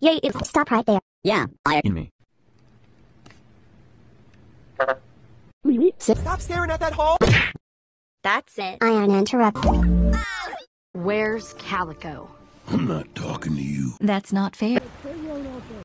Yay, it's stop right there. Yeah, I In me. Stop staring at that hole! That's it. I uninterrupt. Where's Calico? I'm not talking to you. That's not fair.